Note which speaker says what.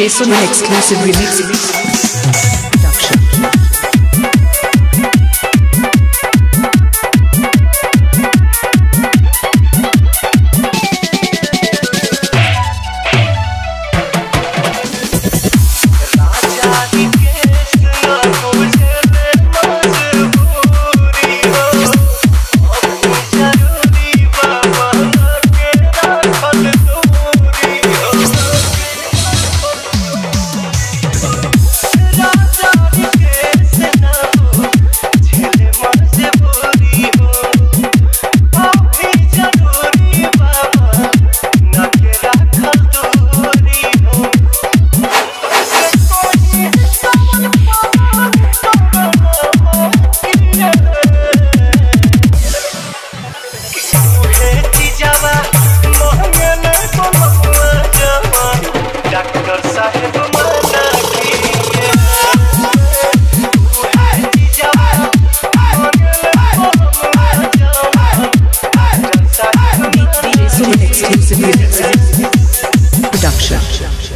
Speaker 1: DJ an exclusive remix. Action.